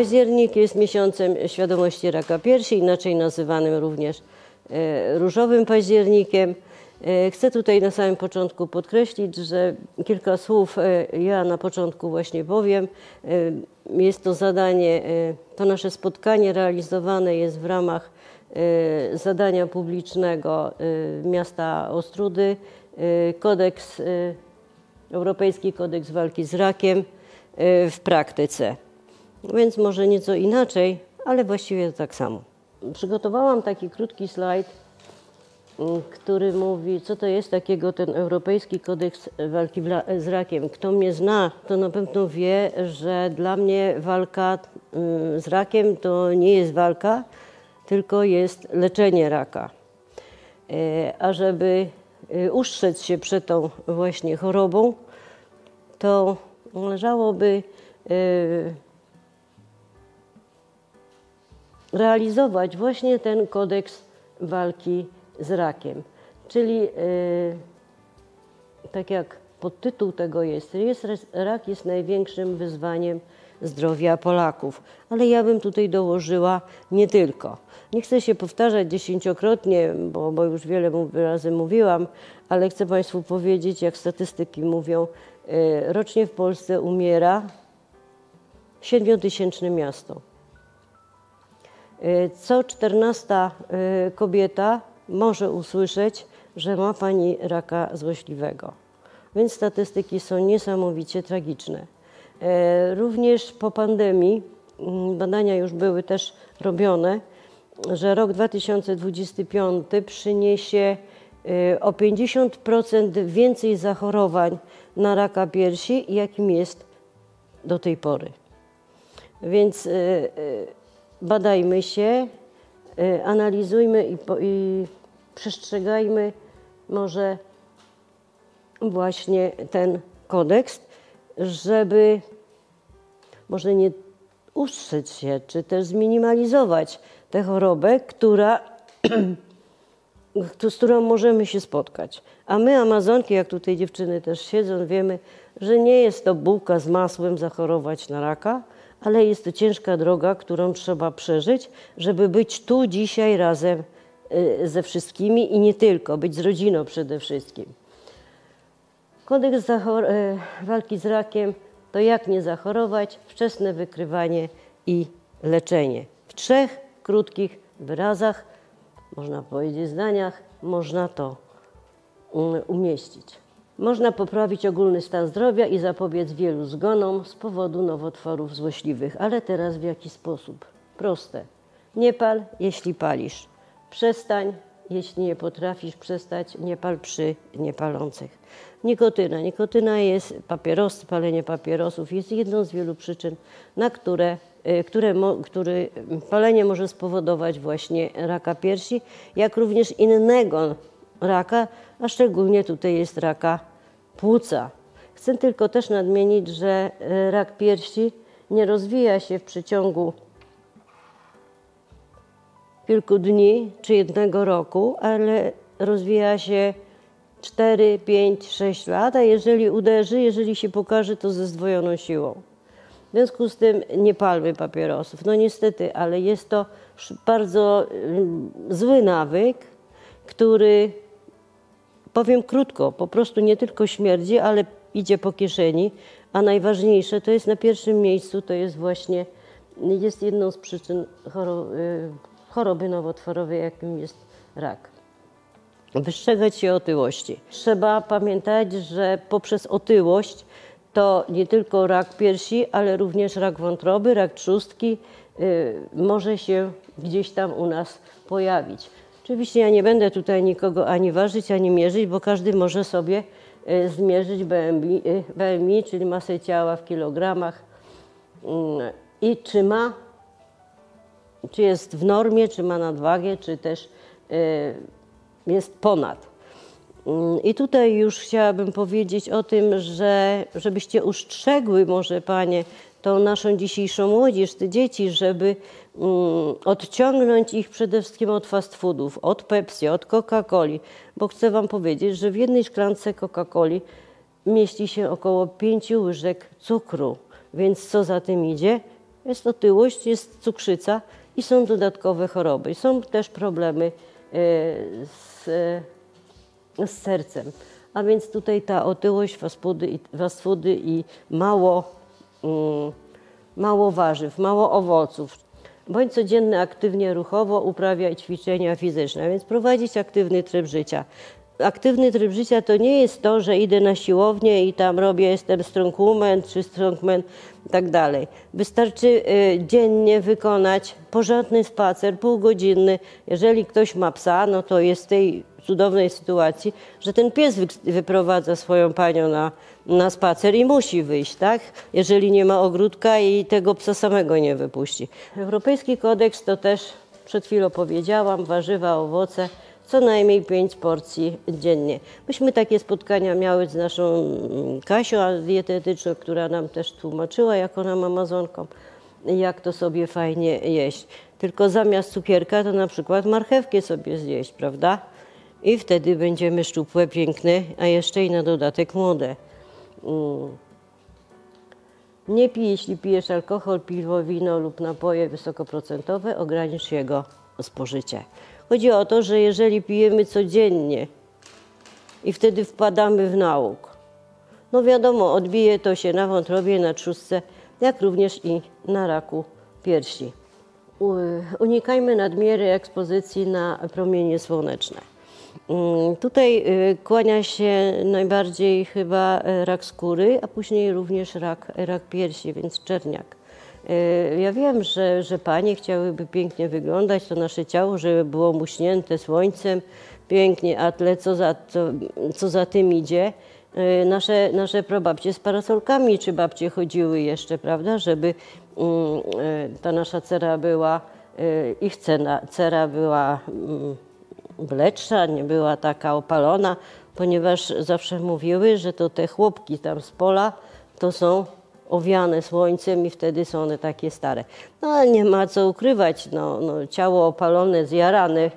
Październik jest miesiącem świadomości raka piersi, inaczej nazywanym również e, różowym październikiem. E, chcę tutaj na samym początku podkreślić, że kilka słów e, ja na początku właśnie powiem. Jest to zadanie, to nasze spotkanie realizowane jest w ramach zadania publicznego miasta Ostrudy, kodeks, Europejski Kodeks Walki z Rakiem w praktyce. Więc może nieco inaczej, ale właściwie tak samo. Przygotowałam taki krótki slajd, mm, który mówi, co to jest takiego ten Europejski Kodeks Walki z Rakiem. Kto mnie zna, to na pewno wie, że dla mnie walka mm, z rakiem to nie jest walka, tylko jest leczenie raka. E, a żeby e, ustrzec się przed tą właśnie chorobą, to należałoby realizować właśnie ten kodeks walki z rakiem. Czyli yy, tak jak podtytuł tego jest, jest, rak jest największym wyzwaniem zdrowia Polaków. Ale ja bym tutaj dołożyła nie tylko. Nie chcę się powtarzać dziesięciokrotnie, bo, bo już wiele razy mówiłam, ale chcę Państwu powiedzieć, jak statystyki mówią, yy, rocznie w Polsce umiera siedmiotysięczne miasto. Y, co czternasta y, kobieta może usłyszeć, że ma pani raka złośliwego. Więc statystyki są niesamowicie tragiczne. Y, również po pandemii mm, badania już były też robione, że rok 2025 przyniesie o 50% więcej zachorowań na raka piersi, jakim jest do tej pory. Więc badajmy się, y, analizujmy i, i przestrzegajmy może właśnie ten kodeks, żeby może nie ustrzec się, czy też zminimalizować tę chorobę, która, z którą możemy się spotkać. A my, Amazonki, jak tutaj dziewczyny też siedzą, wiemy, że nie jest to bułka z masłem zachorować na raka, ale jest to ciężka droga, którą trzeba przeżyć, żeby być tu dzisiaj razem y, ze wszystkimi i nie tylko, być z rodziną przede wszystkim. Kodeks y, walki z rakiem to jak nie zachorować, wczesne wykrywanie i leczenie. W trzech krótkich wyrazach, można powiedzieć zdaniach, można to um, umieścić. Można poprawić ogólny stan zdrowia i zapobiec wielu zgonom z powodu nowotworów złośliwych. Ale teraz w jaki sposób? Proste. Nie pal, jeśli palisz. Przestań, jeśli nie potrafisz przestać, nie pal przy niepalących. Nikotyna. Nikotyna jest papieros, palenie papierosów jest jedną z wielu przyczyn, na które, y, które który palenie może spowodować właśnie raka piersi, jak również innego raka, a szczególnie tutaj jest raka płuca. Chcę tylko też nadmienić, że e, rak piersi nie rozwija się w przeciągu kilku dni czy jednego roku, ale rozwija się 4, 5, 6 lat, a jeżeli uderzy, jeżeli się pokaże, to ze zdwojoną siłą. W związku z tym nie palmy papierosów. No niestety, ale jest to bardzo zły nawyk, który powiem krótko, po prostu nie tylko śmierdzi, ale idzie po kieszeni, a najważniejsze to jest na pierwszym miejscu, to jest właśnie, jest jedną z przyczyn y, choroby nowotworowej, jakim jest rak. Wystrzegać się otyłości. Trzeba pamiętać, że poprzez otyłość to nie tylko rak piersi, ale również rak wątroby, rak trzustki y, może się gdzieś tam u nas pojawić. Oczywiście ja nie będę tutaj nikogo ani ważyć, ani mierzyć, bo każdy może sobie e, zmierzyć BMI, e, BMI czyli masę ciała w kilogramach mm, i czy ma, czy jest w normie, czy ma nadwagę, czy też e, jest ponad. Mm, I tutaj już chciałabym powiedzieć o tym, że żebyście ustrzegły może Panie tą naszą dzisiejszą młodzież, te dzieci, żeby Mm, odciągnąć ich przede wszystkim od fast foodów, od Pepsi, od Coca-Coli, bo chcę Wam powiedzieć, że w jednej szklance Coca-Coli mieści się około 5 łyżek cukru, więc co za tym idzie? Jest otyłość, jest cukrzyca i są dodatkowe choroby. Są też problemy e, z, z sercem. A więc tutaj ta otyłość, fast foody i, fast foody i mało, mało warzyw, mało owoców. Bądź codziennie aktywnie ruchowo uprawiać ćwiczenia fizyczne, więc prowadzić aktywny tryb życia. Aktywny tryb życia to nie jest to, że idę na siłownię i tam robię, jestem strongwoman czy strongman i tak dalej. Wystarczy y, dziennie wykonać porządny spacer, półgodzinny. Jeżeli ktoś ma psa, no to jest w tej cudownej sytuacji, że ten pies wyprowadza swoją panią na, na spacer i musi wyjść, tak? Jeżeli nie ma ogródka i tego psa samego nie wypuści. Europejski kodeks to też przed chwilą powiedziałam, warzywa, owoce co najmniej 5 porcji dziennie. Myśmy takie spotkania miały z naszą mm, Kasią dietetyczną, która nam też tłumaczyła, jako nam Amazonką, jak to sobie fajnie jeść. Tylko zamiast cukierka to na przykład marchewkę sobie zjeść, prawda? I wtedy będziemy szczupłe, piękne, a jeszcze i na dodatek młode. Mm. Nie pij, jeśli pijesz alkohol, piwo, wino lub napoje wysokoprocentowe, ogranicz jego spożycie. Chodzi o to, że jeżeli pijemy codziennie i wtedy wpadamy w nauk, no wiadomo, odbije to się na wątrobie, na trzustce, jak również i na raku piersi. Unikajmy nadmiery ekspozycji na promienie słoneczne. Mm, tutaj y, kłania się najbardziej chyba rak skóry, a później również rak, rak piersi, więc czerniak. Y, ja wiem, że, że panie chciałyby pięknie wyglądać, to nasze ciało, żeby było muśnięte słońcem, pięknie, a tle co za, co, co za tym idzie. Y, nasze, nasze prababcie z parasolkami czy babcie chodziły jeszcze, prawda, żeby mm, y, ta nasza cera była, ich cena, cera była mm, mleczna, nie była taka opalona, ponieważ zawsze mówiły, że to te chłopki tam z pola to są owiane słońcem i wtedy są one takie stare. No ale nie ma co ukrywać, no, no, ciało opalone, zjarane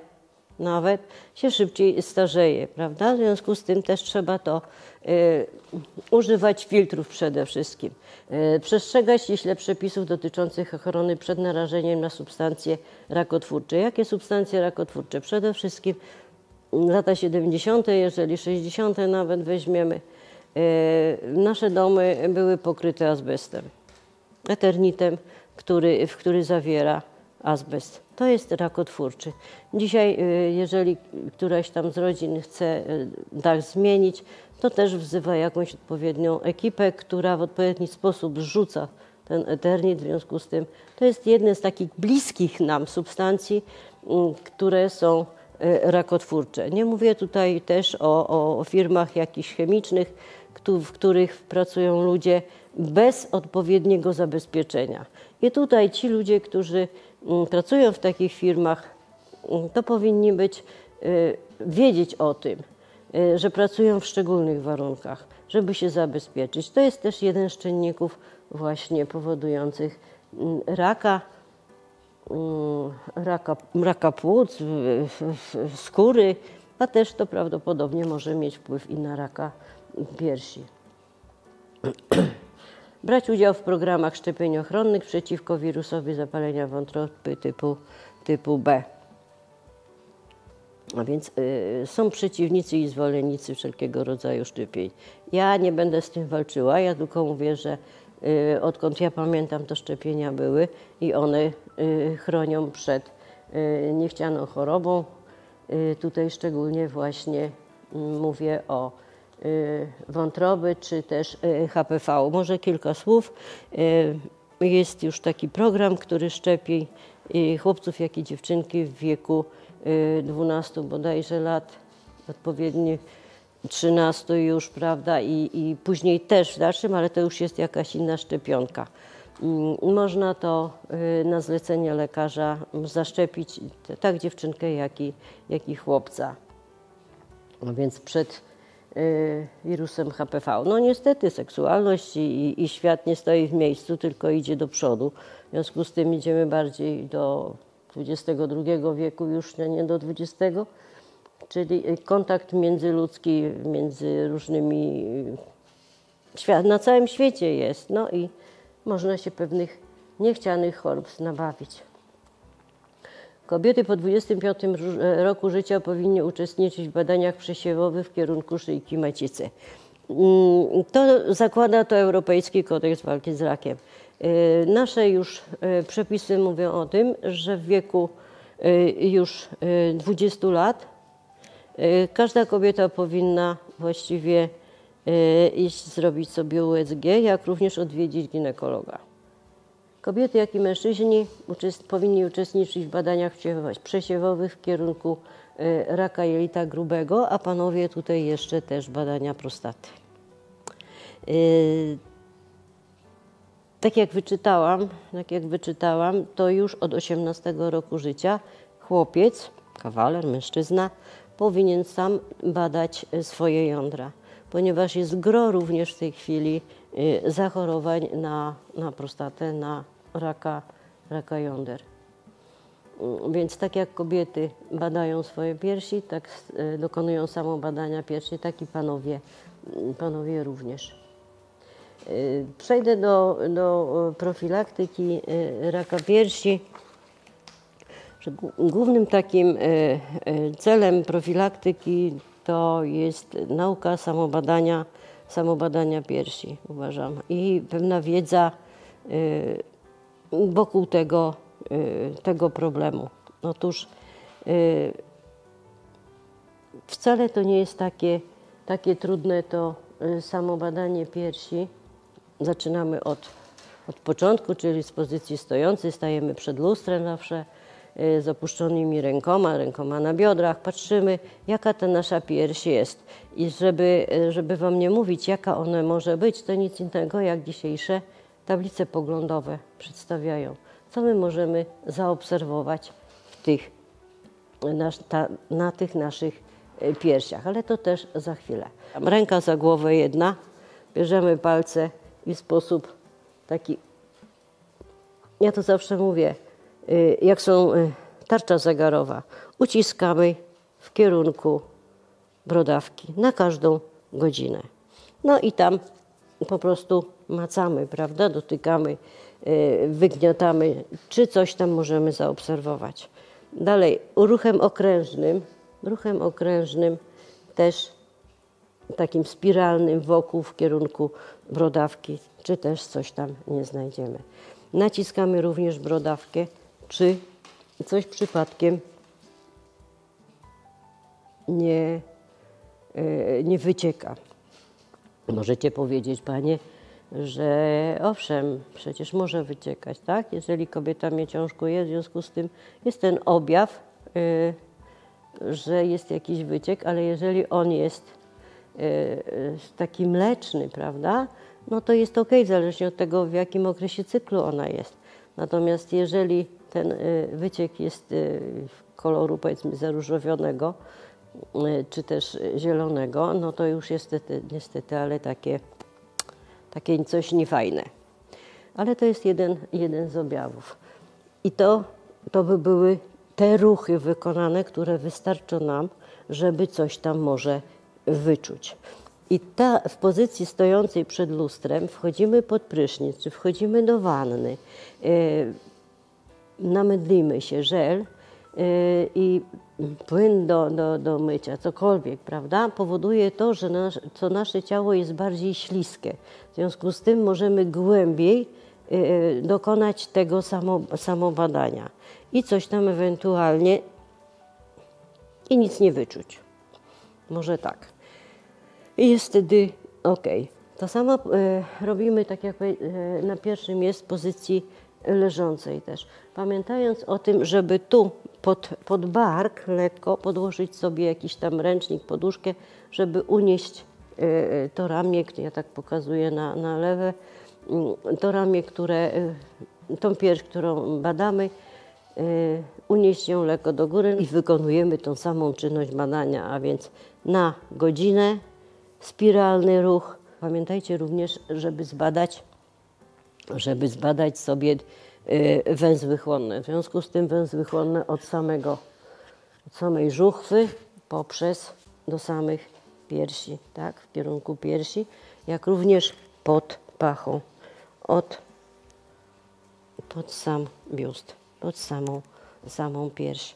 nawet się szybciej starzeje, prawda? W związku z tym też trzeba to y, używać filtrów przede wszystkim. Y, przestrzegać ściśle przepisów dotyczących ochrony przed narażeniem na substancje rakotwórcze. Jakie substancje rakotwórcze? Przede wszystkim lata 70., jeżeli 60. nawet weźmiemy, nasze domy były pokryte azbestem, eternitem, który, w który zawiera azbest. To jest rakotwórczy. Dzisiaj, e, jeżeli któraś tam z rodzin chce e, dach zmienić, to też wzywa jakąś odpowiednią ekipę, która w odpowiedni sposób zrzuca ten eternit. W związku z tym to jest jedna z takich bliskich nam substancji, które są rakotwórcze. Nie mówię tutaj też o, o firmach jakichś chemicznych, w których pracują ludzie bez odpowiedniego zabezpieczenia. I tutaj ci ludzie, którzy mm, pracują w takich firmach, mm, to powinni być, y, wiedzieć o tym, y, że pracują w szczególnych warunkach, żeby się zabezpieczyć. To jest też jeden z czynników właśnie powodujących mm, raka, raka, raka płuc, skóry, a też to prawdopodobnie może mieć wpływ i na raka piersi. Brać udział w programach szczepień ochronnych przeciwko wirusowi zapalenia wątroby typu, typu B. A więc y, są przeciwnicy i zwolennicy wszelkiego rodzaju szczepień. Ja nie będę z tym walczyła, ja tylko mówię, że y, odkąd ja pamiętam, to szczepienia były i one y, chronią przed y, niechcianą chorobą. Y, tutaj szczególnie właśnie mm, mówię o wątroby, czy też y, HPV. Może kilka słów. Y, jest już taki program, który szczepi chłopców, jak i dziewczynki w wieku 12 bodajże lat, odpowiednich 13 już, prawda, i, i później też w dalszym, ale to już jest jakaś inna szczepionka. Mm, można to na zlecenie lekarza zaszczepić tak dziewczynkę, jak i, jak i chłopca. Więc przed Y, wirusem HPV. No niestety seksualność i, i, świat nie stoi w miejscu, tylko idzie do przodu. W związku z tym idziemy bardziej do XXI wieku, już nie do XX, czyli kontakt międzyludzki między różnymi, na całym świecie jest. No i można się pewnych niechcianych chorób nabawić. Kobiety po 25 roku życia powinny uczestniczyć w badaniach przesiewowych w kierunku szyjki macicy. Mm, to zakłada to Europejski Kodeks Walki z Rakiem. Y, nasze już y, przepisy mówią o tym, że w wieku już 20 lat każda kobieta powinna właściwie iść zrobić sobie USG, jak również odwiedzić ginekologa. Kobiety, jak i mężczyźni uczest powinni uczestniczyć w badaniach przesiewowych w kierunku raka jelita grubego, a panowie tutaj jeszcze też badania prostaty. Tak jak wyczytałam, tak jak wyczytałam, to już od 18 roku życia chłopiec, kawaler, mężczyzna powinien sam badać e, swoje jądra, ponieważ jest gro również w tej chwili zachorowań na, na prostatę, na raka, raka jąder. Mm, więc tak jak kobiety badają swoje piersi, tak e, dokonują samo badania piersi, tak i panowie, mm, panowie również. Y, przejdę do, do profilaktyki y, raka piersi. Głównym takim celem profilaktyki to jest nauka samobadania, samobadania piersi, uważam, i pewna wiedza wokół tego, tego problemu. Otóż wcale to nie jest takie, takie trudne to samobadanie piersi. Zaczynamy od, od początku, czyli z pozycji stojącej, stajemy przed lustrem zawsze y, z opuszczonymi rękoma, rękoma na biodrach, patrzymy, jaka ta nasza pierś jest. I żeby, y, żeby Wam nie mówić, jaka ona może być, to nic innego jak dzisiejsze tablice poglądowe przedstawiają. Co my możemy zaobserwować w tych, na, ta, na tych naszych y, piersiach, ale to też za chwilę. Ręka za głowę jedna, bierzemy palce i sposób taki, ja to zawsze mówię, y, jak są y, tarcza zegarowa, uciskamy w kierunku brodawki na każdą godzinę. No i tam po prostu macamy, prawda, dotykamy, y, wygniatamy, czy coś tam możemy zaobserwować. Dalej, ruchem okrężnym, ruchem okrężnym też takim spiralnym wokół w kierunku brodawki, czy też coś tam nie znajdziemy. Naciskamy również brodawkę, czy coś przypadkiem nie, e, nie wycieka. Możecie powiedzieć, panie, że owszem, przecież może wyciekać, tak? Jeżeli kobieta mnie ciążkuje, w związku z tym jest ten objaw, e, że jest jakiś wyciek, ale jeżeli on jest E, e, taki mleczny, prawda, no to jest ok, zależnie od tego, w jakim okresie cyklu ona jest. Natomiast jeżeli ten wyciek jest koloru powiedzmy zaróżowionego, czy też zielonego, no to już jest niestety, ale takie, takie coś niefajne. Ale to jest jeden, jeden z objawów. I to, to by były te ruchy wykonane, które wystarczą nam, żeby coś tam może wyczuć. I ta, w pozycji stojącej przed lustrem wchodzimy pod prysznic, czy wchodzimy do wanny, yy, namydlimy się, żel i płyn do, do, do mycia, cokolwiek, prawda, powoduje to, że nasz, to nasze ciało jest bardziej śliskie. W związku z tym możemy głębiej yy, dokonać tego samo, samobadania i coś tam ewentualnie i nic nie wyczuć. Może tak. I jest wtedy ok. To samo robimy, tak jak na pierwszym jest, pozycji leżącej też. Pamiętając o tym, żeby tu pod, pod bark lekko podłożyć sobie jakiś tam ręcznik, poduszkę, żeby unieść e, to ramię, ja tak pokazuję na, na lewe, mm, to ramię, które, tą pierś, którą badamy, unieść ją lekko do góry i wykonujemy tą samą czynność badania, a więc na godzinę spiralny ruch. Pamiętajcie również, żeby zbadać, żeby zbadać sobie y, węzły chłonne. W związku z tym węzły chłonne od samego, od samej żuchwy poprzez do samych piersi, tak, w kierunku piersi, jak również pod pachą. Od pod sam biust, pod samą, samą pierś.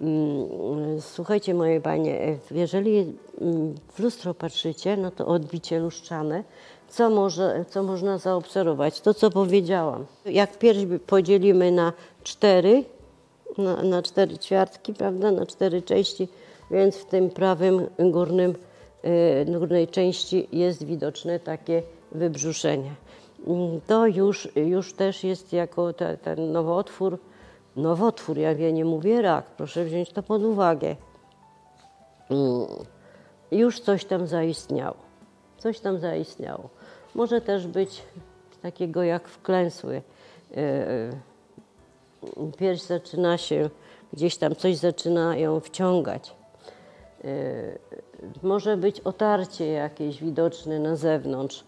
Mm, Słuchajcie, moje panie, e, jeżeli mm, w lustro patrzycie, no to odbicie lustrzane, co, może, co można zaobserwować? To, co powiedziałam. Jak pierś podzielimy na cztery, na, na cztery ćwiartki, prawda, na cztery części, więc w tym prawym górnym, y, górnej części jest widoczne takie wybrzuszenie. Mm, To już, już też jest jako te, ten nowotwór, nowotwór, ja wie- nie mówię rak, proszę wziąć to pod uwagę. Mm, Już coś tam zaistniało. Coś tam zaistniało. Może też być takiego jak wklęsły. Yy, pierś zaczyna się, gdzieś tam coś zaczyna ją wciągać. Yy, Może być otarcie jakieś widoczne na zewnątrz.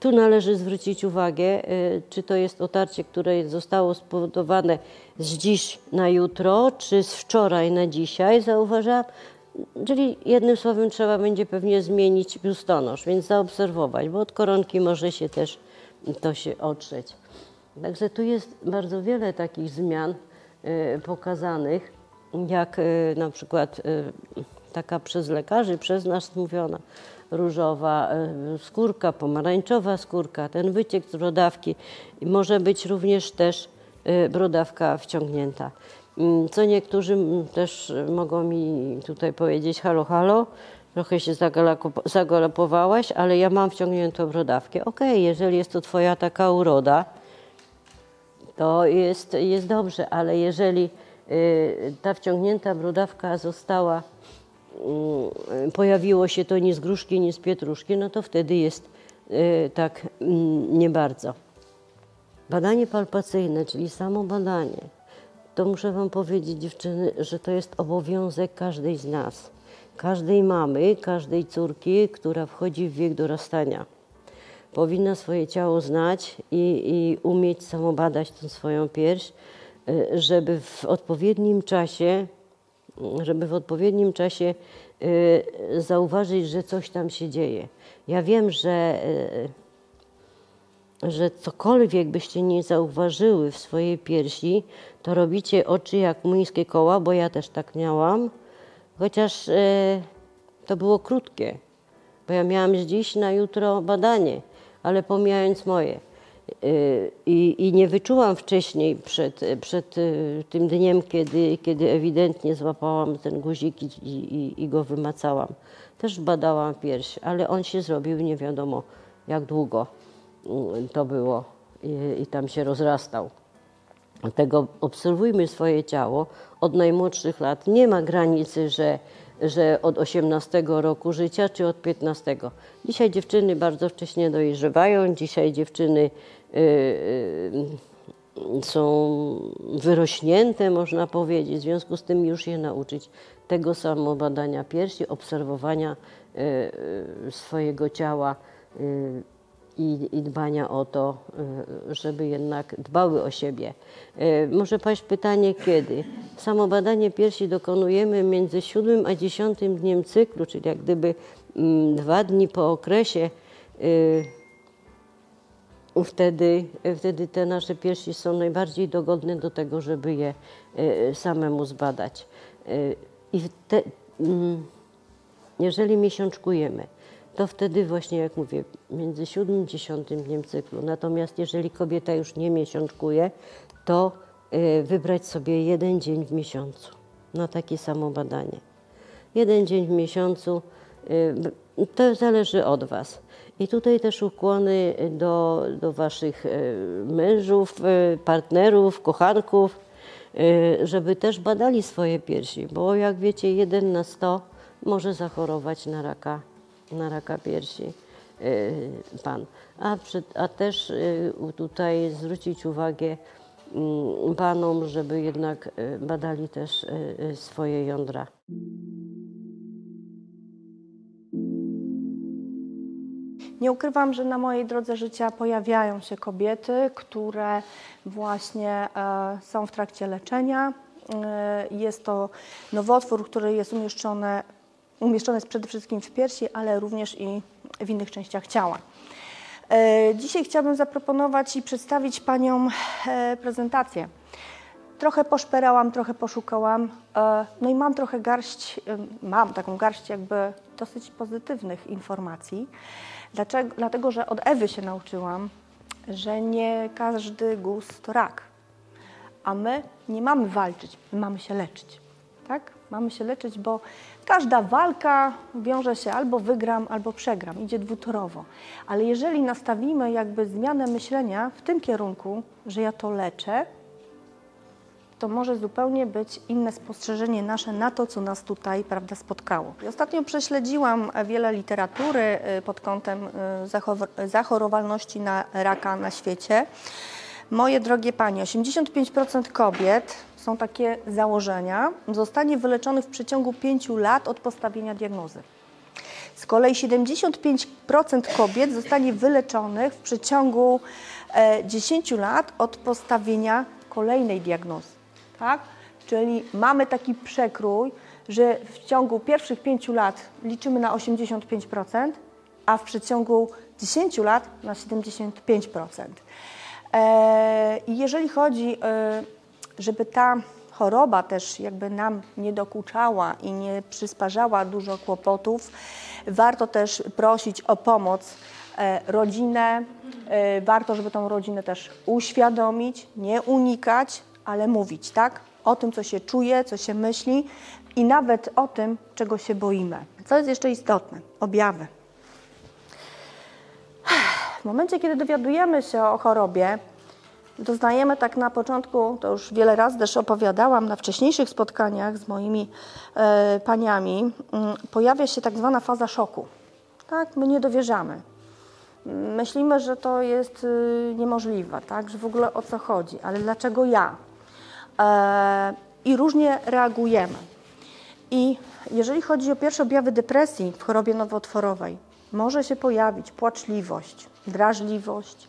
Tu należy zwrócić uwagę, czy to jest otarcie, które zostało spowodowane z dziś na jutro, czy z wczoraj na dzisiaj. Zauważam, czyli jednym słowem trzeba będzie pewnie zmienić biustonosz, więc zaobserwować, bo od koronki może się też to się otrzeć. Także tu jest bardzo wiele takich zmian y, pokazanych, jak y, na przykład y, taka przez lekarzy, przez nas mówiona różowa skórka, pomarańczowa skórka, ten wyciek z brodawki może być również też brodawka wciągnięta. Mm, Co niektórzy mm, też y, mogą mi tutaj powiedzieć, halo, halo, trochę się zagalopowałaś, ale ja mam wciągniętą brodawkę. Okej, jeżeli jest to twoja taka uroda, to jest, jest dobrze, ale jeżeli y, ta wciągnięta brodawka została, y, pojawiło się to nie z gruszki, nie z pietruszki, no to wtedy jest tak mm, nie bardzo. Badanie palpacyjne, czyli samo badanie, to muszę Wam powiedzieć, dziewczyny, że to jest obowiązek każdej z nas, każdej mamy, każdej córki, która wchodzi w wiek dorastania powinna swoje ciało znać i, i umieć samobadać tę swoją pierś, y, żeby w odpowiednim czasie, żeby w odpowiednim czasie y, zauważyć, że coś tam się dzieje. Ja wiem, że, y, że cokolwiek byście nie zauważyły w swojej piersi, to robicie oczy jak młyńskie koła, bo ja też tak miałam, chociaż to było krótkie bo ja miałam z dziś na jutro badanie, ale pomijając moje. Yy, I, I nie wyczułam wcześniej przed, przed yy, tym dniem, kiedy, kiedy ewidentnie złapałam ten guzik i, i, i go wymacałam. Też badałam pierś, ale on się zrobił nie wiadomo jak długo to było i, i tam się rozrastał. Dlatego obserwujmy swoje ciało od najmłodszych lat. Nie ma granicy, że, że od 18 roku życia czy od 15. Dzisiaj dziewczyny bardzo wcześnie dojrzewają, dzisiaj dziewczyny y, y, są wyrośnięte, można powiedzieć. W związku z tym już je nauczyć tego samo badania piersi, obserwowania y, y, swojego ciała. I, i dbania o to, y, żeby jednak dbały o siebie. Y, Może paść pytanie, kiedy? Samo badanie piersi dokonujemy między siódmym a dziesiątym dniem cyklu, czyli jak gdyby mm, dwa dni po okresie. y, Wtedy, wtedy te nasze piersi są najbardziej dogodne do tego, żeby je samemu zbadać. I te, mm, jeżeli miesiączkujemy, to wtedy właśnie, jak mówię, między siódmym a dziesiątym dniem cyklu. Natomiast jeżeli kobieta już nie miesiączkuje, to y, wybrać sobie jeden dzień w miesiącu na takie samo badanie. Jeden dzień w miesiącu, y, to zależy od Was. I tutaj też ukłony do, do Waszych y, mężów, partnerów, kochanków, żeby też badali swoje piersi, bo jak wiecie, jeden na sto może zachorować na raka, na raka piersi y, pan. A, a też y, tutaj zwrócić uwagę mm, panom, żeby jednak y, badali też swoje jądra. Nie ukrywam, że na mojej drodze życia pojawiają się kobiety, które właśnie e, są w trakcie leczenia. E, jest to nowotwór, który jest umieszczony, umieszczony jest przede wszystkim w piersi, ale również i w innych częściach ciała. E, Dzisiaj chciałabym zaproponować i przedstawić Paniom e, prezentację. Trochę poszperałam, trochę poszukałam, e, no i mam trochę garść, mam taką garść jakby dosyć pozytywnych informacji. Dlaczego? Dlatego, że od Ewy się nauczyłam, że nie każdy guz to rak. A my nie mamy walczyć, my mamy się leczyć. Tak? Mamy się leczyć, bo każda walka wiąże się albo wygram, albo przegram, idzie dwutorowo. Ale jeżeli nastawimy jakby zmianę myślenia w tym kierunku, że ja to leczę, to może zupełnie być inne spostrzeżenie nasze na to, co nas tutaj prawda, spotkało. Ostatnio prześledziłam wiele literatury y, pod kątem y, zachorowalności na raka na świecie. Moje drogie panie, 85% kobiet, są takie założenia, zostanie wyleczonych w przeciągu 5 lat od postawienia diagnozy. Z kolei 75% kobiet zostanie wyleczonych w przeciągu e, 10 lat od postawienia kolejnej diagnozy. Tak? Czyli mamy taki przekrój, że w ciągu pierwszych 5 lat liczymy na 85%, a w przeciągu 10 lat na 75%. E, jeżeli chodzi, e, żeby ta choroba też jakby nam nie dokuczała i nie przysparzała dużo kłopotów, warto też prosić o pomoc e, rodzinę. E, Warto, żeby tą rodzinę też uświadomić, nie unikać, ale mówić, tak? O tym, co się czuje, co się myśli i nawet o tym, czego się boimy. Co jest jeszcze istotne? Objawy. W momencie, kiedy dowiadujemy się o chorobie, doznajemy tak na początku, to już wiele razy też opowiadałam na wcześniejszych spotkaniach z moimi e, paniami, mm, pojawia się tak zwana faza szoku. Tak, my nie dowierzamy. Myślimy, że to jest y, niemożliwe, tak, że w ogóle o co chodzi, ale dlaczego ja? E, I różnie reagujemy. I jeżeli chodzi o pierwsze objawy depresji w chorobie nowotworowej, może się pojawić płaczliwość, drażliwość,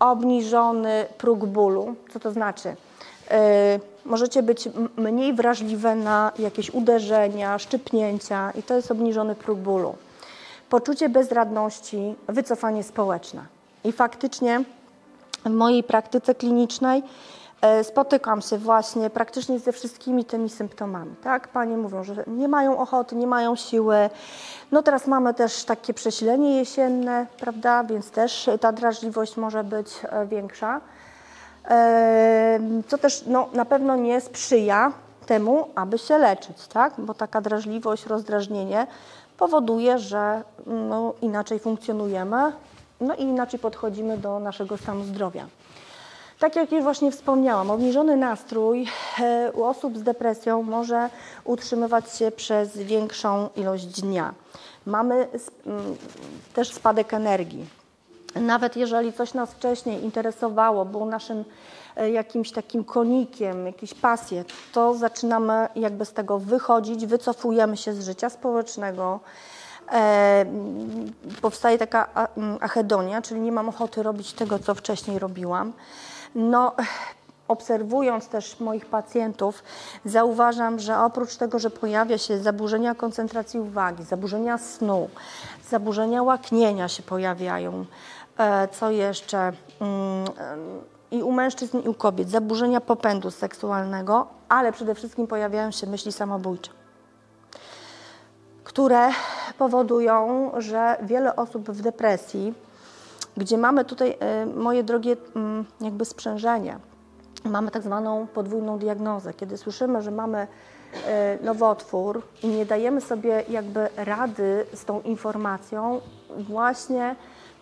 obniżony próg bólu. Co to znaczy? Yy, możecie być mniej wrażliwe na jakieś uderzenia, szczypnięcia i to jest obniżony próg bólu. Poczucie bezradności, wycofanie społeczne. I faktycznie w mojej praktyce klinicznej spotykam się właśnie praktycznie ze wszystkimi tymi symptomami. Tak? Panie mówią, że nie mają ochoty, nie mają siły. No teraz mamy też takie przesilenie jesienne, prawda? Więc też ta drażliwość może być e, większa. E, Co też no, na pewno nie sprzyja temu, aby się leczyć, tak? Bo taka drażliwość, rozdrażnienie powoduje, że no, inaczej funkcjonujemy, no i inaczej podchodzimy do naszego stanu zdrowia. Tak jak już właśnie wspomniałam, obniżony nastrój e, u osób z depresją może utrzymywać się przez większą ilość dnia. Mamy sp- m, też spadek energii. Nawet jeżeli coś nas wcześniej interesowało, było naszym e, jakimś takim konikiem, jakieś pasje, to zaczynamy jakby z tego wychodzić, wycofujemy się z życia społecznego. E, powstaje taka achedonia, czyli nie mam ochoty robić tego, co wcześniej robiłam. No, obserwując też moich pacjentów, zauważam, że oprócz tego, że pojawia się zaburzenia koncentracji uwagi, zaburzenia snu, zaburzenia łaknienia się pojawiają, e, co jeszcze? Mm, em, I u mężczyzn, i u kobiet, zaburzenia popędu seksualnego, ale przede wszystkim pojawiają się myśli samobójcze które powodują, że wiele osób w depresji, gdzie mamy tutaj, e, moje drogie, mm, jakby sprzężenie, mamy tak zwaną podwójną diagnozę, kiedy słyszymy, że mamy e, nowotwór i nie dajemy sobie jakby rady z tą informacją właśnie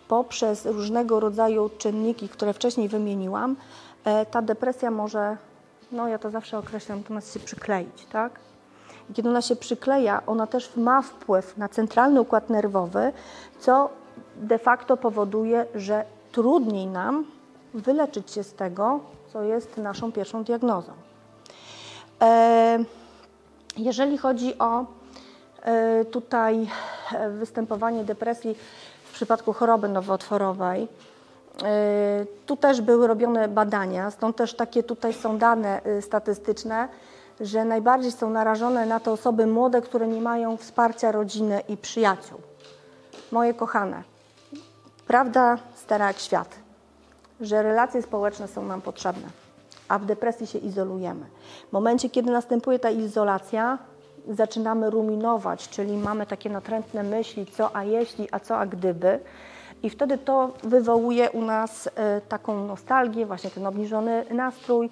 poprzez różnego rodzaju czynniki, które wcześniej wymieniłam, e, ta depresja może, no ja to zawsze określam, to nas się przykleić, tak? I kiedy ona się przykleja, ona też ma wpływ na centralny układ nerwowy, co de facto powoduje, że trudniej nam wyleczyć się z tego, co jest naszą pierwszą diagnozą. E, Jeżeli chodzi o e, tutaj e, występowanie depresji w przypadku choroby nowotworowej, tu też były robione badania, stąd też takie tutaj są dane statystyczne, że najbardziej są narażone na to osoby młode, które nie mają wsparcia rodziny i przyjaciół. Moje kochane, prawda stara jak świat, że relacje społeczne są nam potrzebne, a w depresji się izolujemy. W momencie, kiedy następuje ta izolacja, zaczynamy ruminować, czyli mamy takie natrętne myśli, co a jeśli, a co a gdyby. I wtedy to wywołuje u nas y, taką nostalgię, właśnie ten obniżony nastrój.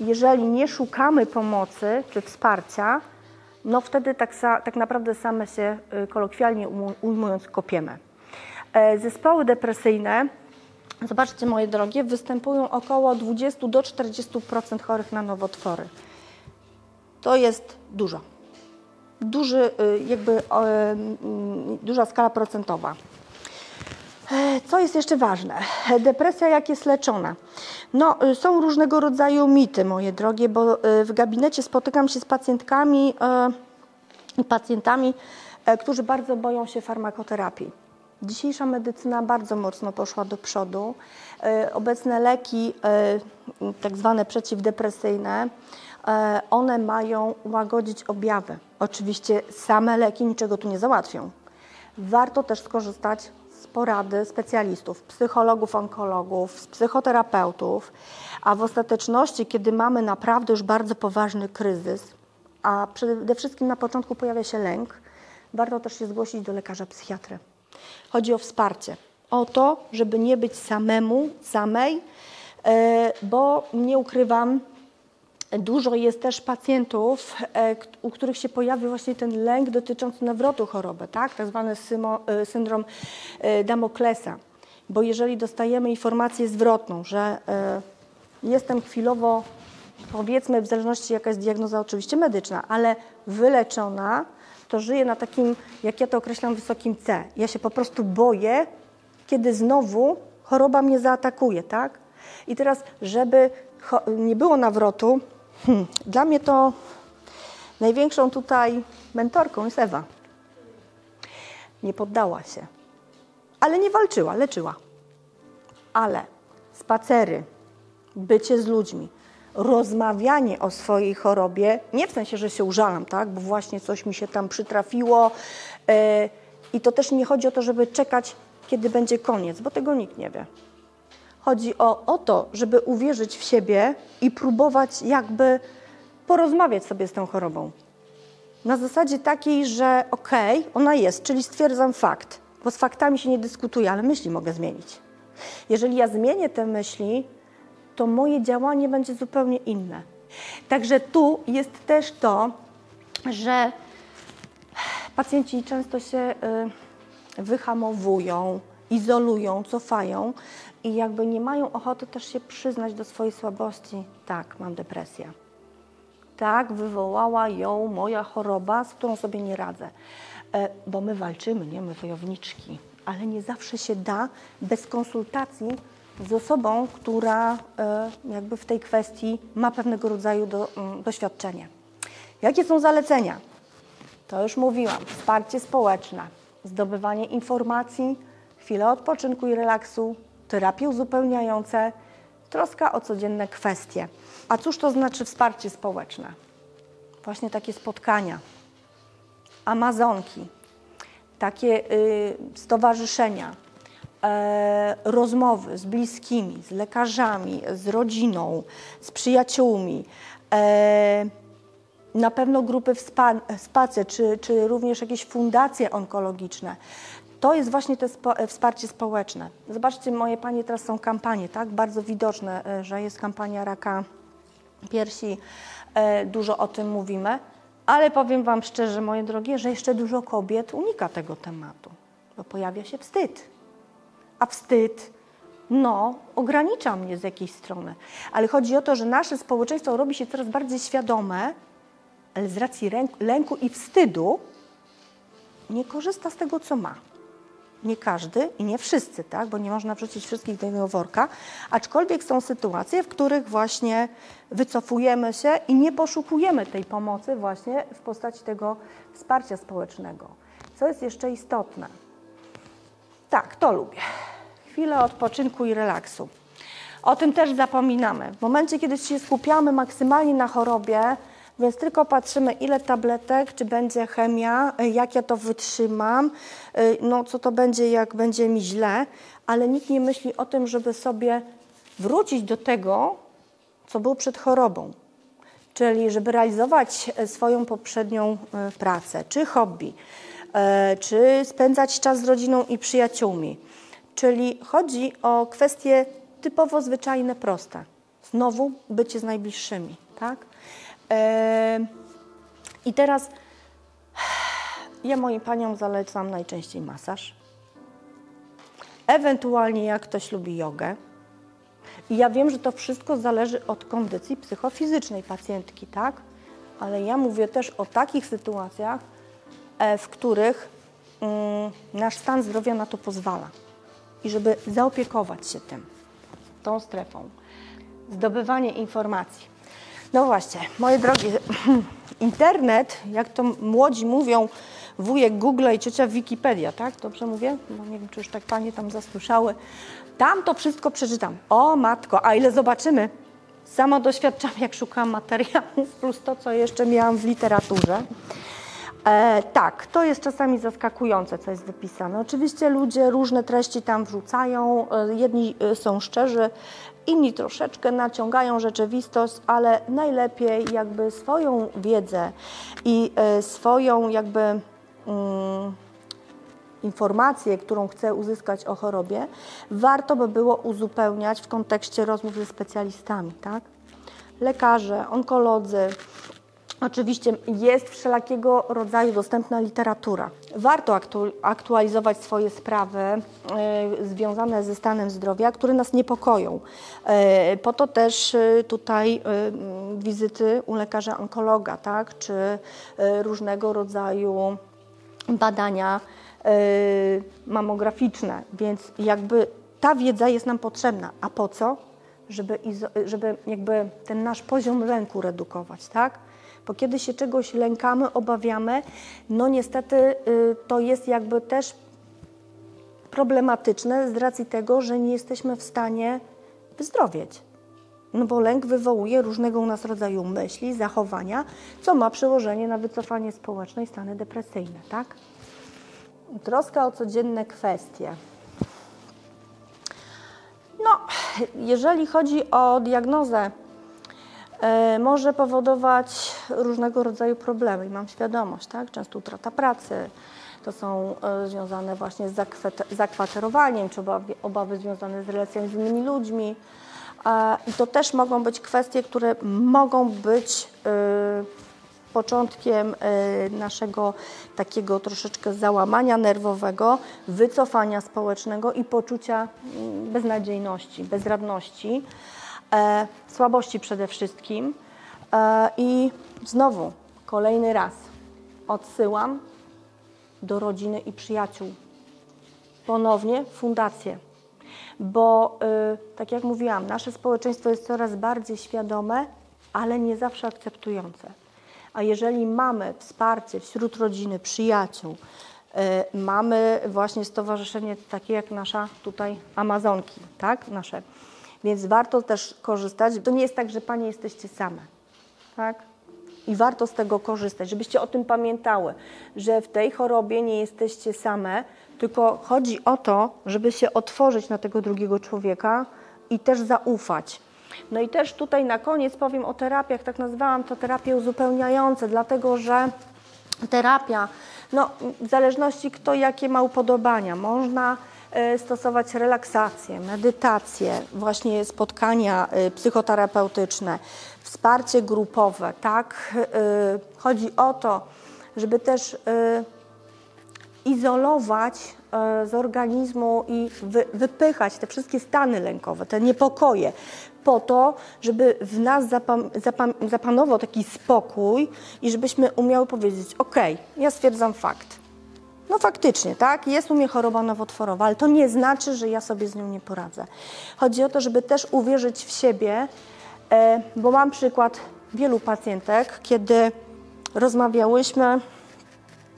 Jeżeli nie szukamy pomocy czy wsparcia, no wtedy tak, tak naprawdę same się y, kolokwialnie ujmując kopiemy. E, zespoły depresyjne, zobaczcie moje drogie, występują około 20 do 40% chorych na nowotwory. To jest dużo. Duży, y, jakby, mm, duża skala procentowa. E, co jest jeszcze ważne? Depresja jak jest leczona? No, y, są różnego rodzaju mity, moje drogie, bo w gabinecie spotykam się z pacjentkami i pacjentami, e, którzy bardzo boją się farmakoterapii. Dzisiejsza medycyna bardzo mocno poszła do przodu. E, obecne leki, e, tak zwane przeciwdepresyjne, one mają łagodzić objawy. Oczywiście same leki niczego tu nie załatwią. Warto też skorzystać z porady specjalistów, psychologów, onkologów, z psychoterapeutów, a w ostateczności, kiedy mamy naprawdę już bardzo poważny kryzys, a przede wszystkim na początku pojawia się lęk, warto też się zgłosić do lekarza psychiatry. Chodzi o wsparcie, o to, żeby nie być samemu, samej, e, bo nie ukrywam, dużo jest też pacjentów, e, u których się pojawia właśnie ten lęk dotyczący nawrotu choroby, tak, tak zwany e, syndrom Damoklesa. Bo jeżeli dostajemy informację zwrotną, że jestem chwilowo powiedzmy w zależności jaka jest diagnoza oczywiście medyczna, ale wyleczona, to żyje na takim, jak ja to określam, wysokim C. Ja się po prostu boję, kiedy znowu choroba mnie zaatakuje, tak? I teraz, żeby nie było nawrotu, hmm, dla mnie to największą tutaj mentorką jest Ewa. Nie poddała się, ale nie walczyła, leczyła. Ale spacery, bycie z ludźmi, rozmawianie o swojej chorobie, nie w sensie, że się użalam, tak, bo właśnie coś mi się tam przytrafiło yy, i to też nie chodzi o to, żeby czekać, kiedy będzie koniec, bo tego nikt nie wie. Chodzi o, o to, żeby uwierzyć w siebie i próbować jakby porozmawiać sobie z tą chorobą. Na zasadzie takiej, że okej, okay, ona jest, czyli stwierdzam fakt, bo z faktami się nie dyskutuje, ale myśli mogę zmienić. Jeżeli ja zmienię te myśli, to moje działanie będzie zupełnie inne. Także tu jest też to, że pacjenci często się y, wyhamowują, izolują, cofają i jakby nie mają ochoty też się przyznać do swojej słabości. Tak, mam depresję. Tak, wywołała ją moja choroba, z którą sobie nie radzę. E, bo my walczymy, nie my wojowniczki, ale nie zawsze się da bez konsultacji z osobą, która e, jakby w tej kwestii ma pewnego rodzaju do, mm, doświadczenie. Jakie są zalecenia? To już mówiłam. Wsparcie społeczne, zdobywanie informacji, chwile odpoczynku i relaksu, terapie uzupełniające, troska o codzienne kwestie. A cóż to znaczy wsparcie społeczne? Właśnie takie spotkania, amazonki, takie y, stowarzyszenia, rozmowy z bliskimi, z lekarzami, z rodziną, z przyjaciółmi, e, na pewno grupy wsparcia, czy, czy również jakieś fundacje onkologiczne. To jest właśnie to spo, wsparcie społeczne. Zobaczcie, moje panie, teraz są kampanie, tak? Bardzo widoczne, e, że jest kampania raka piersi. E, dużo o tym mówimy, ale powiem Wam szczerze, moje drogie, że jeszcze dużo kobiet unika tego tematu, bo pojawia się wstyd a wstyd, no, ogranicza mnie z jakiejś strony. Ale chodzi o to, że nasze społeczeństwo robi się coraz bardziej świadome, ale z racji lęku i wstydu nie korzysta z tego, co ma. Nie każdy i nie wszyscy, tak? bo nie można wrzucić wszystkich do jednego worka, aczkolwiek są sytuacje, w których właśnie wycofujemy się i nie poszukujemy tej pomocy właśnie w postaci tego wsparcia społecznego. Co jest jeszcze istotne? Tak, to lubię. Chwilę odpoczynku i relaksu. O tym też zapominamy. W momencie, kiedy się skupiamy maksymalnie na chorobie, Więc tylko patrzymy, ile tabletek, czy będzie chemia, y, jak ja to wytrzymam, y, no co to będzie, jak będzie mi źle, ale nikt nie myśli o tym, żeby sobie wrócić do tego, co było przed chorobą. Czyli żeby realizować e, swoją poprzednią e, pracę, czy hobby, czy spędzać czas z rodziną i przyjaciółmi. Czyli chodzi o kwestie typowo zwyczajne, proste. Znowu bycie z najbliższymi, tak? I teraz ja moim paniom zalecam najczęściej masaż. Ewentualnie jak ktoś lubi jogę. I ja wiem, że to wszystko zależy od kondycji psychofizycznej pacjentki, tak? Ale ja mówię też o takich sytuacjach, e, w których mm, nasz stan zdrowia na to pozwala. I żeby zaopiekować się tym, tą strefą. Zdobywanie informacji. No właśnie, moje drogie, internet, jak to młodzi mówią, wujek Google i ciocia Wikipedia, tak? Dobrze mówię? No nie wiem, czy już tak panie tam zasłyszały. Tam to wszystko przeczytam. O matko, a ile zobaczymy? Sama doświadczam, jak szukam materiałów, plus to, co jeszcze miałam w literaturze. E, tak, to jest czasami zaskakujące, co jest wypisane. Oczywiście ludzie różne treści tam wrzucają, e, jedni e, są szczerzy, inni troszeczkę naciągają rzeczywistość, ale najlepiej jakby swoją wiedzę i e, swoją jakby mm, informację, którą chcę uzyskać o chorobie, warto by było uzupełniać w kontekście rozmów ze specjalistami, tak? Lekarze, onkolodzy, Oczywiście jest wszelakiego rodzaju dostępna literatura. Warto aktualizować swoje sprawy y, związane ze stanem zdrowia, które nas niepokoją. Y, po to też y, tutaj wizyty u lekarza onkologa, tak? czy różnego rodzaju badania mamograficzne, więc jakby ta wiedza jest nam potrzebna. A po co? Żeby, żeby jakby ten nasz poziom lęku redukować, tak? Bo kiedy się czegoś lękamy, obawiamy, no niestety y, to jest jakby też problematyczne z racji tego, że nie jesteśmy w stanie wyzdrowieć. No bo lęk wywołuje różnego u nas rodzaju myśli, zachowania, co ma przełożenie na wycofanie społeczne i stany depresyjne, tak? Troska o codzienne kwestie. No, jeżeli chodzi o diagnozę może powodować różnego rodzaju problemy i mam świadomość, tak? Często utrata pracy, to są e, związane właśnie z zakwaterowaniem, czy obawy, obawy związane z relacjami z innymi ludźmi. I to też mogą być kwestie, które mogą być e, początkiem naszego takiego troszeczkę załamania nerwowego, wycofania społecznego i poczucia mm, beznadziejności, bezradności e, słabości przede wszystkim. E, I znowu, kolejny raz odsyłam do rodziny i przyjaciół. Ponownie fundację, bo y, tak jak mówiłam, nasze społeczeństwo jest coraz bardziej świadome, ale nie zawsze akceptujące. A jeżeli mamy wsparcie wśród rodziny, przyjaciół, y, mamy właśnie stowarzyszenie takie jak nasza tutaj Amazonki, tak, nasze więc warto też korzystać. To nie jest tak, że Panie jesteście same. Tak? I warto z tego korzystać, żebyście o tym pamiętały, że w tej chorobie nie jesteście same, tylko chodzi o to, żeby się otworzyć na tego drugiego człowieka i też zaufać. No i też tutaj na koniec powiem o terapiach, tak nazwałam to terapie uzupełniające, dlatego że terapia, no w zależności kto jakie ma upodobania, można stosować relaksację, medytację, właśnie spotkania e, psychoterapeutyczne, wsparcie grupowe, tak? E, chodzi o to, żeby też izolować z organizmu i wypychać te wszystkie stany lękowe, te niepokoje, po to, żeby w nas zapanował taki spokój i żebyśmy umiały powiedzieć: OK, ja stwierdzam fakt no faktycznie, tak, jest u mnie choroba nowotworowa, ale to nie znaczy, że ja sobie z nią nie poradzę. Chodzi o to, żeby też uwierzyć w siebie, e, bo mam przykład wielu pacjentek, kiedy rozmawiałyśmy,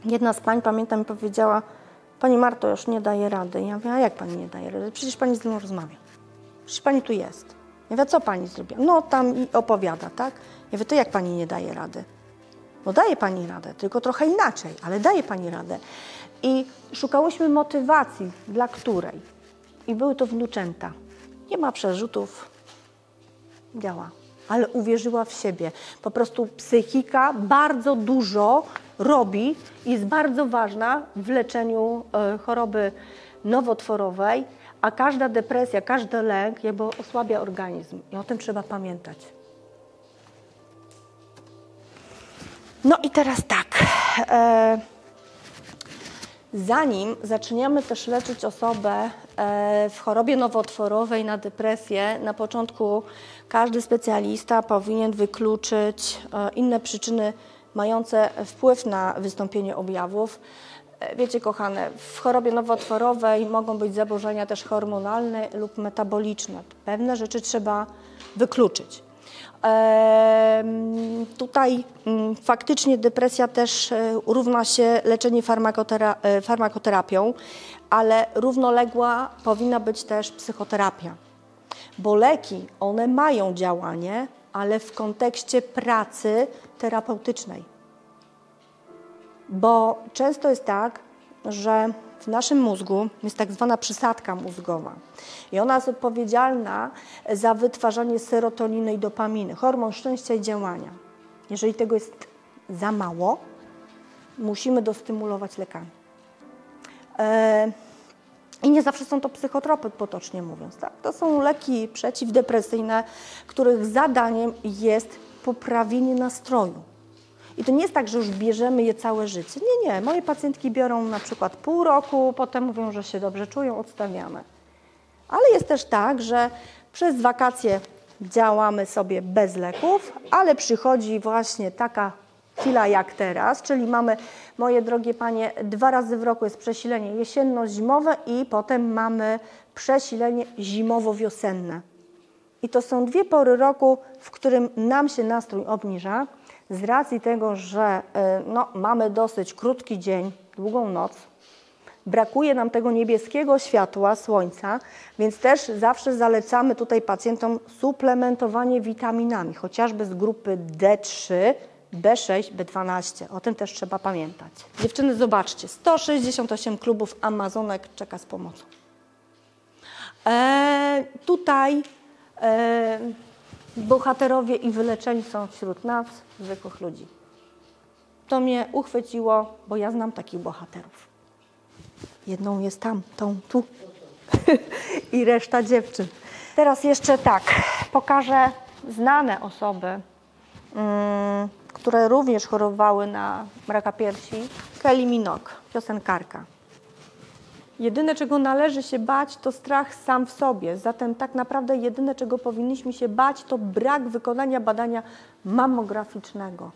jedna z pań, pamiętam, mi powiedziała, Pani Marto, już nie daje rady. Ja mówię, a jak Pani nie daje rady? Przecież Pani z mną rozmawia. Przecież Pani tu jest. Ja mówię, co Pani zrobiła? No tam i opowiada, tak? Ja mówię, to jak pani nie daje rady? No daje pani radę, tylko trochę inaczej, ale daje pani radę. I szukałyśmy motywacji, dla której. I były to wnuczęta. Nie ma przerzutów, działa, ale uwierzyła w siebie. Po prostu psychika bardzo dużo robi i jest bardzo ważna w leczeniu e, choroby nowotworowej, a każda depresja, każdy lęk jakby osłabia organizm i o tym trzeba pamiętać. No i teraz tak. E, zanim zaczniemy też leczyć osobę e, w chorobie nowotworowej na depresję, na początku każdy specjalista powinien wykluczyć e, inne przyczyny mające wpływ na wystąpienie objawów. E, wiecie, kochane, w chorobie nowotworowej mogą być zaburzenia też hormonalne lub metaboliczne. Pewne rzeczy trzeba wykluczyć. Tutaj mm, faktycznie depresja też e, równa się leczenie farmakotera e, farmakoterapią, ale równoległa powinna być też psychoterapia. Bo leki, one mają działanie, ale w kontekście pracy terapeutycznej. Bo często jest tak, że w naszym mózgu jest tak zwana przysadka mózgowa i ona jest odpowiedzialna za wytwarzanie serotoniny i dopaminy, hormon szczęścia i działania. Jeżeli tego jest za mało, musimy dostymulować lekami. E, I nie zawsze są to psychotropy, potocznie mówiąc. Tak? To są leki przeciwdepresyjne, których zadaniem jest poprawienie nastroju. I to nie jest tak, że już bierzemy je całe życie. Nie, nie. Moje pacjentki biorą na przykład pół roku, potem mówią, że się dobrze czują, odstawiamy. Ale jest też tak, że przez wakacje działamy sobie bez leków, ale przychodzi właśnie taka chwila jak teraz, czyli mamy, moje drogie panie, dwa razy w roku jest przesilenie jesienno-zimowe i potem mamy przesilenie zimowo-wiosenne. I to są dwie pory roku, w którym nam się nastrój obniża, z racji tego, że e, no, mamy dosyć krótki dzień, długą noc, brakuje nam tego niebieskiego światła, słońca, więc też zawsze zalecamy tutaj pacjentom suplementowanie witaminami, chociażby z grupy D3, B6, B12. O tym też trzeba pamiętać. Dziewczyny, zobaczcie, 168 klubów Amazonek czeka z pomocą. E, tutaj e, bohaterowie i wyleczeni są wśród nas, zwykłych ludzi. To mnie uchwyciło, bo ja znam takich bohaterów. Jedną jest tam, tą tu i reszta dziewczyn. Teraz jeszcze tak, pokażę znane osoby, mm, które również chorowały na raka piersi. Kelly Minogue, piosenkarka. Jedyne, czego należy się bać, to strach sam w sobie. Zatem tak naprawdę jedyne, czego powinniśmy się bać, to brak wykonania badania mammograficznego.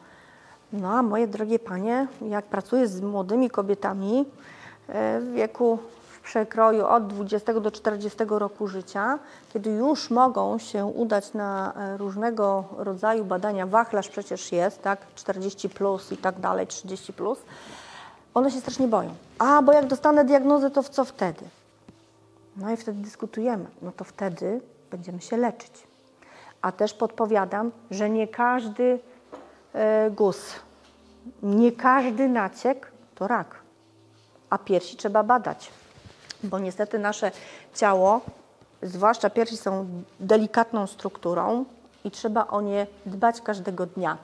No a moje drogie panie, jak pracuję z młodymi kobietami e, w wieku w przekroju od 20 do 40 roku życia, kiedy już mogą się udać na e, różnego rodzaju badania, wachlarz przecież jest, tak, 40 plus i tak dalej, 30 plus, one się strasznie boją. A, bo jak dostanę diagnozę, to w co wtedy? No i wtedy dyskutujemy. No to wtedy będziemy się leczyć. A też podpowiadam, że nie każdy e, guz, nie każdy naciek to rak. A piersi trzeba badać, bo niestety nasze ciało, zwłaszcza piersi, są delikatną strukturą i trzeba o nie dbać każdego dnia.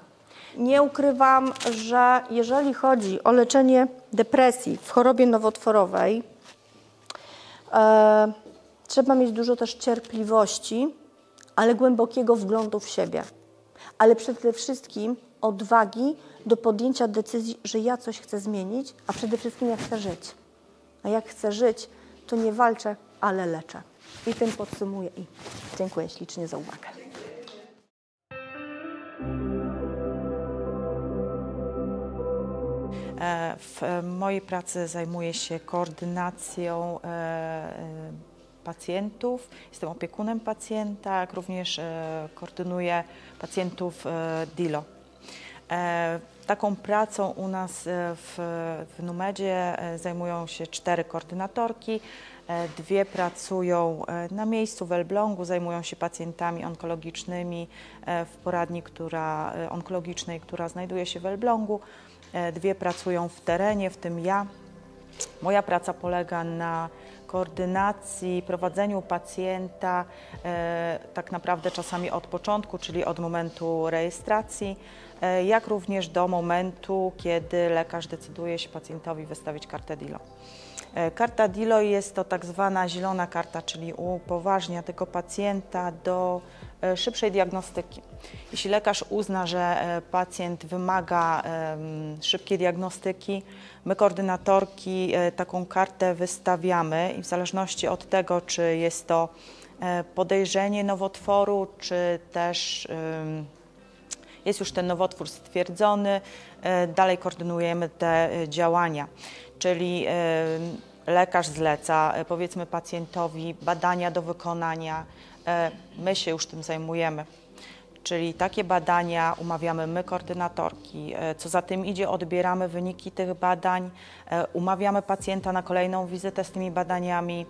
Nie ukrywam, że jeżeli chodzi o leczenie depresji w chorobie nowotworowej, e, trzeba mieć dużo też cierpliwości, ale głębokiego wglądu w siebie. Ale przede wszystkim odwagi do podjęcia decyzji, że ja coś chcę zmienić, a przede wszystkim ja chcę żyć. A jak chcę żyć, to nie walczę, ale leczę. I tym podsumuję i dziękuję ślicznie za uwagę. W mojej pracy zajmuję się koordynacją e, e, pacjentów, jestem opiekunem pacjenta, jak również koordynuję pacjentów DILO. E, Taką pracą u nas e, w, w Numedzie e, zajmują się cztery koordynatorki. E, Dwie pracują e, na miejscu w Elblągu, zajmują się pacjentami onkologicznymi e, w poradni która, e, onkologicznej, która znajduje się w Elblągu. E, Dwie pracują w terenie, w tym ja. Moja praca polega na koordynacji, prowadzeniu pacjenta e, tak naprawdę czasami od początku, czyli od momentu rejestracji, e, jak również do momentu, kiedy lekarz decyduje się pacjentowi wystawić kartę DILO. E, Karta DILO jest to tak zwana zielona karta, czyli upoważnia tego pacjenta do szybszej diagnostyki. Jeśli lekarz uzna, że e, pacjent wymaga szybkiej diagnostyki, my koordynatorki e, taką kartę wystawiamy i w zależności od tego, czy jest to e, podejrzenie nowotworu, czy też jest już ten nowotwór stwierdzony, e, dalej koordynujemy te e, działania. Czyli e, lekarz zleca, e, powiedzmy pacjentowi, badania do wykonania, e, my się już tym zajmujemy. Czyli takie badania umawiamy my, koordynatorki. E, Co za tym idzie, odbieramy wyniki tych badań, umawiamy pacjenta na kolejną wizytę z tymi badaniami.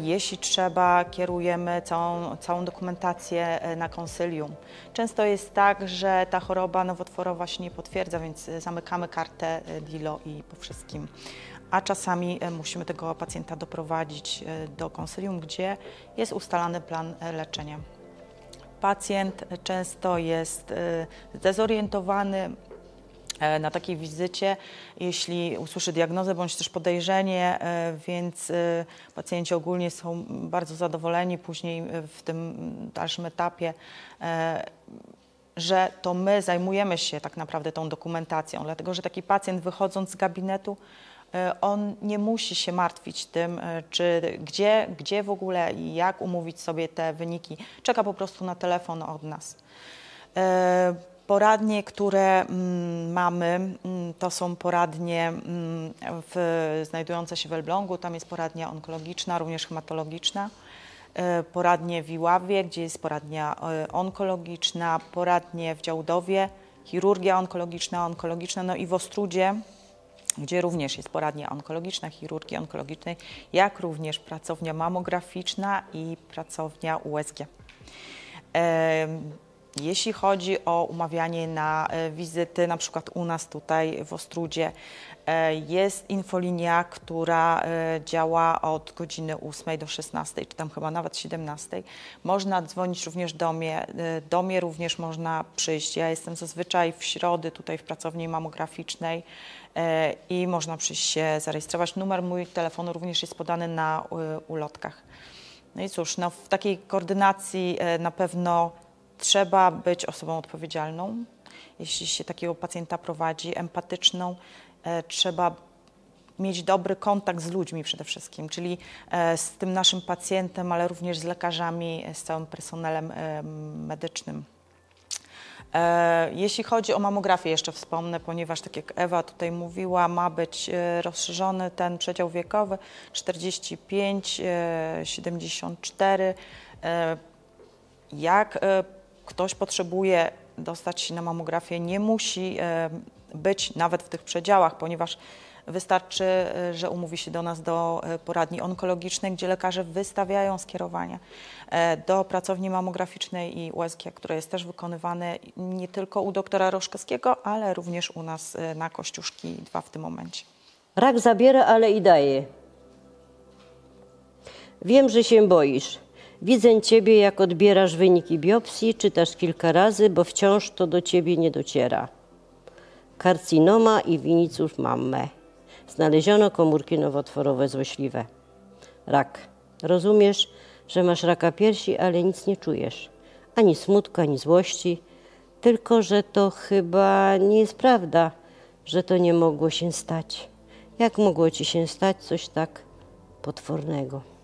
Jeśli trzeba, kierujemy całą, całą dokumentację na konsylium. Często jest tak, że ta choroba nowotworowa się nie potwierdza, więc zamykamy kartę DILO i po wszystkim. A czasami e, musimy tego pacjenta doprowadzić e, do konsylium, gdzie jest ustalany plan e, leczenia. Pacjent często jest zdezorientowany na takiej wizycie, jeśli usłyszy diagnozę bądź też podejrzenie, więc pacjenci ogólnie są bardzo zadowoleni później w tym dalszym etapie, że to my zajmujemy się tak naprawdę tą dokumentacją, dlatego że taki pacjent wychodząc z gabinetu, on nie musi się martwić tym, e, czy gdzie, gdzie w ogóle i jak umówić sobie te wyniki. Czeka po prostu na telefon od nas. E, Poradnie, które mm, mamy, mm, to są poradnie mm, w, znajdujące się w Elblągu. Tam jest poradnia onkologiczna, również hematologiczna. E, Poradnie w Iławie, gdzie jest poradnia e, onkologiczna, poradnie w Działdowie, chirurgia onkologiczna, onkologiczna, no i w Ostrudzie, gdzie również jest poradnia onkologiczna, chirurgii onkologicznej, jak również pracownia mamograficzna i pracownia USG. Jeśli chodzi o umawianie na e, wizyty, na przykład u nas tutaj w Ostrudzie, e, jest infolinia, która e, działa od godziny 8 do 16, czy tam chyba nawet 17. Można dzwonić również do mnie. Do mnie również można przyjść. Ja jestem zazwyczaj w środy tutaj w pracowni mamograficznej i można przyjść się zarejestrować. Numer mój telefonu również jest podany na ulotkach. No i cóż, no w takiej koordynacji na pewno trzeba być osobą odpowiedzialną. Jeśli się takiego pacjenta prowadzi, empatyczną, e, trzeba mieć dobry kontakt z ludźmi przede wszystkim, czyli e, z tym naszym pacjentem, ale również z lekarzami, e, z całym personelem medycznym. Jeśli chodzi o mamografię, jeszcze wspomnę, ponieważ tak jak Ewa tutaj mówiła, ma być rozszerzony ten przedział wiekowy 45-74. Jak ktoś potrzebuje dostać się na mamografię, nie musi e, być nawet w tych przedziałach, ponieważ wystarczy, e, że umówi się do nas do e, poradni onkologicznej, gdzie lekarze wystawiają skierowania e, do pracowni mamograficznej i USG, które jest też wykonywane nie tylko u doktora Roszkowskiego, ale również u nas na Kościuszki 2 w tym momencie. Rak zabiera, ale i daje. Wiem, że się boisz. Widzę ciebie, jak odbierasz wyniki biopsji, czytasz kilka razy, bo wciąż to do ciebie nie dociera. Karcinoma i winiców mammę. Znaleziono komórki nowotworowe złośliwe. Rak. Rozumiesz, że masz raka piersi, ale nic nie czujesz. Ani smutku, ani złości. Tylko, że to chyba nie jest prawda, że to nie mogło się stać. Jak mogło ci się stać coś tak potwornego?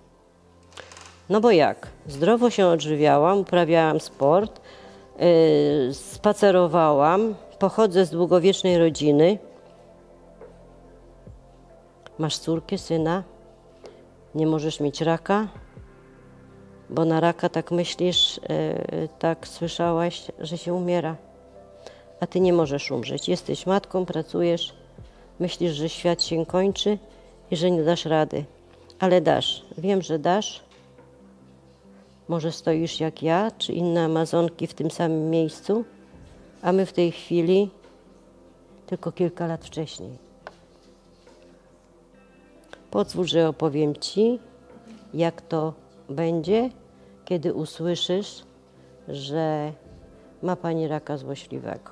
No bo jak? Zdrowo się odżywiałam, uprawiałam sport, yy, spacerowałam, pochodzę z długowiecznej rodziny. Masz córkę, syna? Nie możesz mieć raka? Bo na raka tak myślisz, yy, tak słyszałaś, że się umiera. a ty nie możesz umrzeć. Jesteś matką, pracujesz, myślisz, że świat się kończy i że nie dasz rady. Ale dasz. Wiem, że dasz. Może stoisz jak ja, czy inne Amazonki w tym samym miejscu, a my w tej chwili tylko kilka lat wcześniej. Pozwól, że opowiem Ci, jak to będzie, kiedy usłyszysz, że ma Pani raka złośliwego.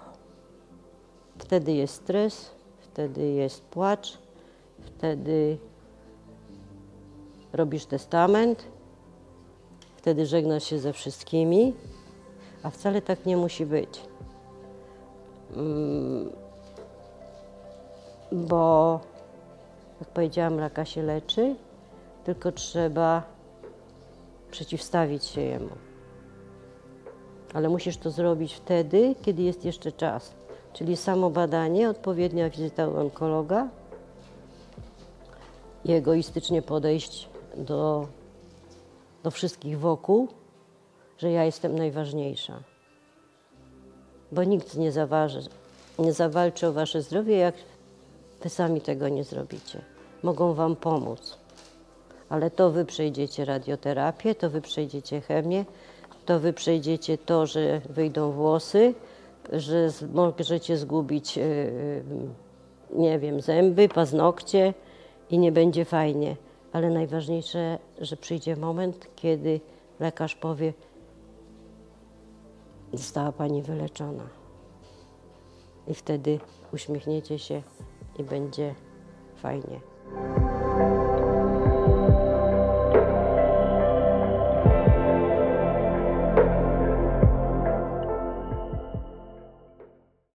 Wtedy jest stres, wtedy jest płacz, wtedy robisz testament, wtedy żegnasz się ze wszystkimi, a wcale tak nie musi być. Mm, Bo, jak powiedziałam, raka się leczy, tylko trzeba przeciwstawić się jemu. Ale musisz to zrobić wtedy, kiedy jest jeszcze czas. Czyli samo badanie, odpowiednia wizyta u onkologa egoistycznie podejść do, do wszystkich wokół, że ja jestem najważniejsza. Bo nikt nie, zaważy, nie zawalczy o wasze zdrowie, jak wy sami tego nie zrobicie. Mogą wam pomóc. Ale to wy przejdziecie radioterapię, to wy przejdziecie chemię, to wy przejdziecie to, że wyjdą włosy, że możecie zgubić, yy, yy, nie wiem, zęby, paznokcie i nie będzie fajnie. Ale najważniejsze, że przyjdzie moment, kiedy lekarz powie, została pani wyleczona. I wtedy uśmiechniecie się i będzie fajnie.